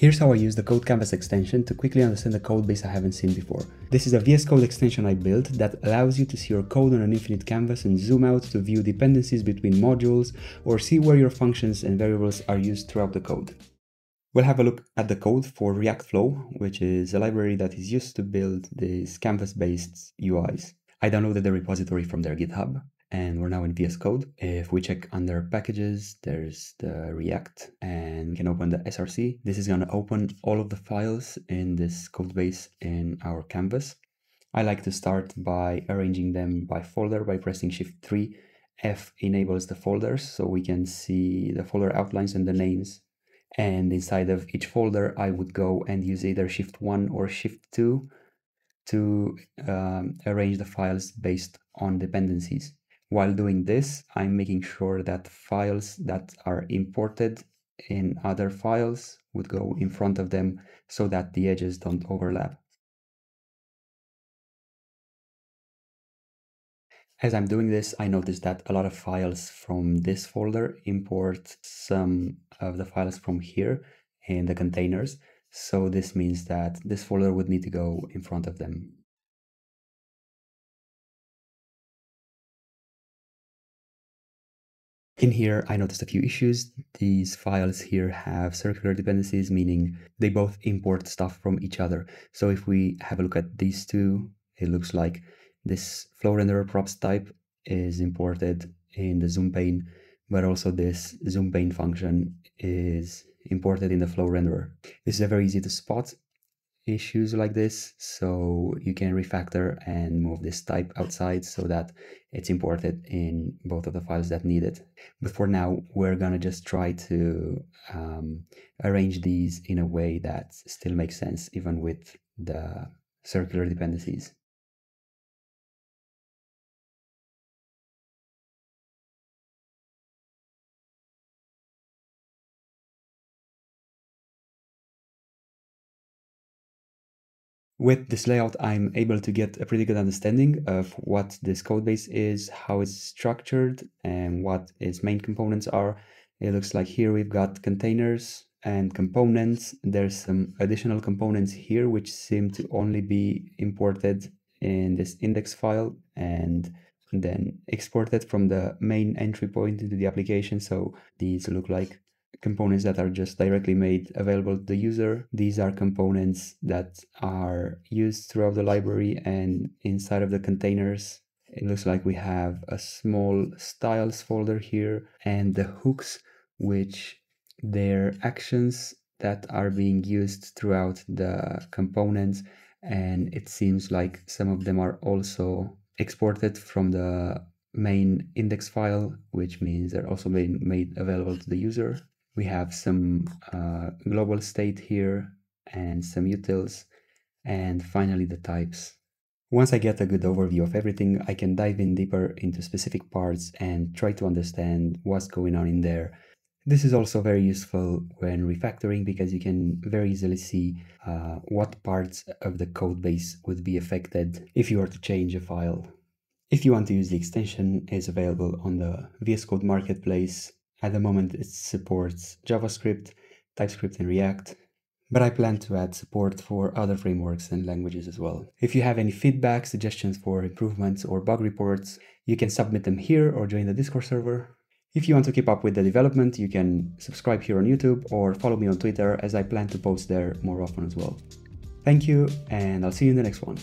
Here's how I use the Code Canvas extension to quickly understand a code base I haven't seen before. This is a VS Code extension I built that allows you to see your code on an infinite canvas and zoom out to view dependencies between modules or see where your functions and variables are used throughout the code. We'll have a look at the code for React Flow, which is a library that is used to build these canvas-based UIs. I downloaded the repository from their GitHub and we're now in VS Code. If we check under packages, there's the React and we can open the SRC. This is going to open all of the files in this code base in our canvas. I like to start by arranging them by folder by pressing Shift 3. F enables the folders so we can see the folder outlines and the names. And inside of each folder, I would go and use either Shift 1 or Shift 2 to um, arrange the files based on dependencies. While doing this, I'm making sure that files that are imported in other files would go in front of them so that the edges don't overlap. As I'm doing this, I noticed that a lot of files from this folder import some of the files from here in the containers. So this means that this folder would need to go in front of them. In here, I noticed a few issues. These files here have circular dependencies, meaning they both import stuff from each other. So if we have a look at these two, it looks like this flow renderer props type is imported in the zoom pane, but also this zoom pane function is imported in the flow renderer. This is a very easy to spot issues like this so you can refactor and move this type outside so that it's imported in both of the files that need it. But for now we're gonna just try to um, arrange these in a way that still makes sense even with the circular dependencies With this layout, I'm able to get a pretty good understanding of what this code base is, how it's structured, and what its main components are. It looks like here we've got containers and components. There's some additional components here which seem to only be imported in this index file and then exported from the main entry point into the application. So these look like components that are just directly made available to the user. These are components that are used throughout the library and inside of the containers. It looks like we have a small styles folder here and the hooks, which they're actions that are being used throughout the components. And it seems like some of them are also exported from the main index file, which means they're also being made available to the user we have some uh, global state here and some utils and finally the types. Once I get a good overview of everything, I can dive in deeper into specific parts and try to understand what's going on in there. This is also very useful when refactoring because you can very easily see uh, what parts of the code base would be affected if you were to change a file. If you want to use the extension, it's available on the VS Code Marketplace at the moment, it supports JavaScript, TypeScript, and React, but I plan to add support for other frameworks and languages as well. If you have any feedback, suggestions for improvements, or bug reports, you can submit them here or join the Discord server. If you want to keep up with the development, you can subscribe here on YouTube or follow me on Twitter as I plan to post there more often as well. Thank you, and I'll see you in the next one.